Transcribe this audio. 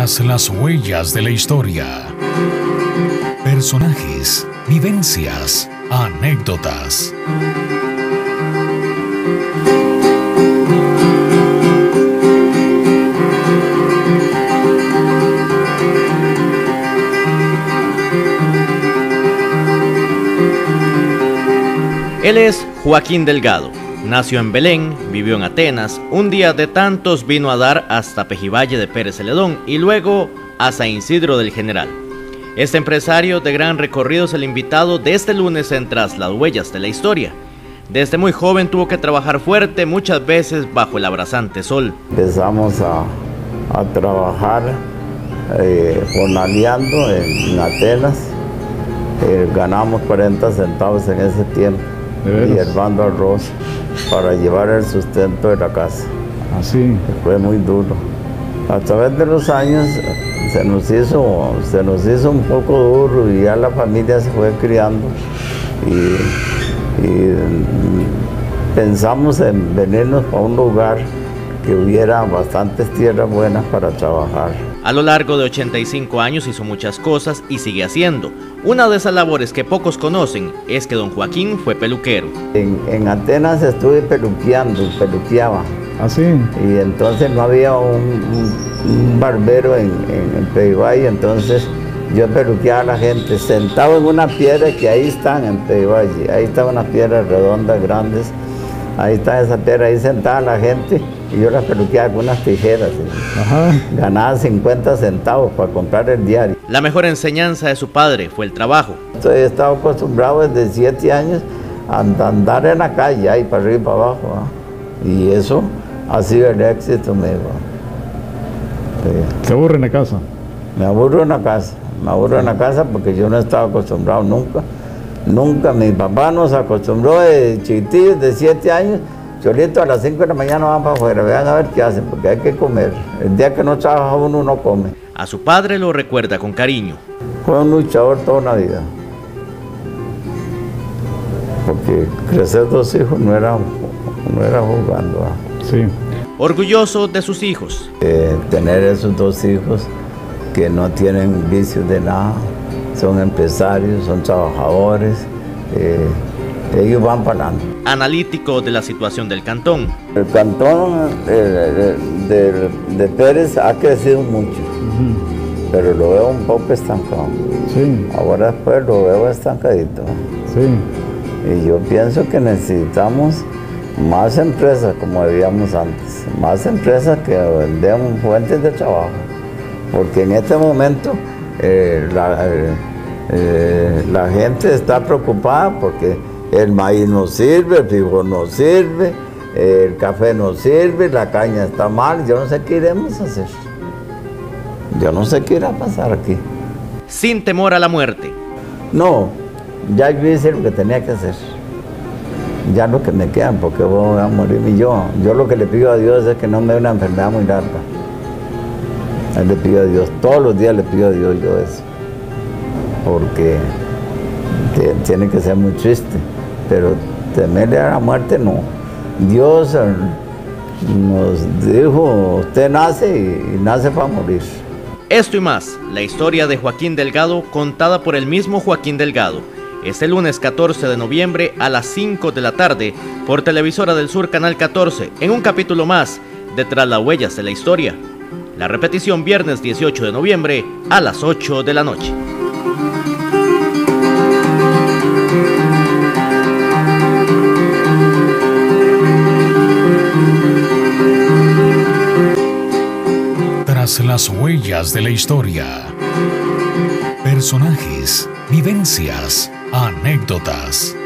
Las huellas de la historia. Personajes, vivencias, anécdotas. Él es Joaquín Delgado. Nació en Belén, vivió en Atenas, un día de tantos vino a dar hasta Pejivalle de Pérez Celedón y luego a San Isidro del General. Este empresario de gran recorrido es el invitado de este lunes en Tras las Huellas de la Historia. Desde muy joven tuvo que trabajar fuerte, muchas veces bajo el abrasante sol. Empezamos a, trabajar eh, jornaleando en, Atenas. Eh, ganamos 40 centavos en ese tiempo y hervando arroz para llevar el sustento de la casa. Así. Fue muy duro. A través de los años se nos hizo, se nos hizo un poco duro y ya la familia se fue criando y, pensamos en venirnos a un lugar que hubiera bastantes tierras buenas para trabajar. A lo largo de 85 años hizo muchas cosas y sigue haciendo. Una de esas labores que pocos conocen es que don Joaquín fue peluquero. En, Atenas estuve peluqueando, peluqueaba. ¿Ah, Y entonces no había un, barbero en, en, entonces yo peluqueaba a la gente sentado en una piedra que ahí están en Peivalle, ahí están unas piedras redondas, grandes, ahí está esa piedra, ahí sentada la gente y yo la peluqueaba con unas tijeras. Ganaba 50 centavos para comprar el diario. La mejor enseñanza de su padre fue el trabajo. Estoy estado acostumbrado desde 7 años a andar en la calle, ahí para arriba y para abajo. Y eso ha sido el éxito mío. ¿Se aburre en la casa? Me aburro en la casa. Me aburro en la casa porque yo no estaba acostumbrado nunca. Nunca. Mi papá nos acostumbró de chiquitillos de 7 años Cholito, a las 5 de la mañana van para afuera, vean a ver qué hacen, porque hay que comer. El día que no trabaja uno, no come. A su padre lo recuerda con cariño. Fue un luchador toda la vida. Porque crecer dos hijos no era, no era jugando. ¿ah? Sí. Orgulloso de sus hijos. Eh, tener esos dos hijos que no tienen vicios de nada, son empresarios, son trabajadores. Eh, ellos van para Analítico de la situación del cantón. El cantón eh, de, Pérez ha crecido mucho, pero lo veo un poco estancado. Sí. Ahora después lo veo estancadito. Sí. Y yo pienso que necesitamos más empresas como veíamos antes, más empresas que den fuentes de trabajo, porque en este momento eh, la, eh, la gente está preocupada porque el maíz no sirve, el frijol no sirve, el café no sirve, la caña está mal, yo no sé qué iremos a hacer. Yo no sé qué irá a pasar aquí. Sin temor a la muerte. No, ya hice lo que tenía que hacer. Ya lo que me quedan, porque voy a morir yo. Yo lo que le pido a Dios es que no me dé una enfermedad muy larga. Él le pido a Dios, todos los días le pido a Dios yo eso. Porque tiene que ser muy triste pero temerle a la muerte no. Dios eh, nos dijo, usted nace y, nace para morir. Esto y más, la historia de Joaquín Delgado contada por el mismo Joaquín Delgado. Este lunes 14 de noviembre a las 5 de la tarde por Televisora del Sur Canal 14 en un capítulo más de Tras las huellas de la historia. La repetición viernes 18 de noviembre a las 8 de la noche. Las huellas de la historia. Personajes, vivencias, anécdotas.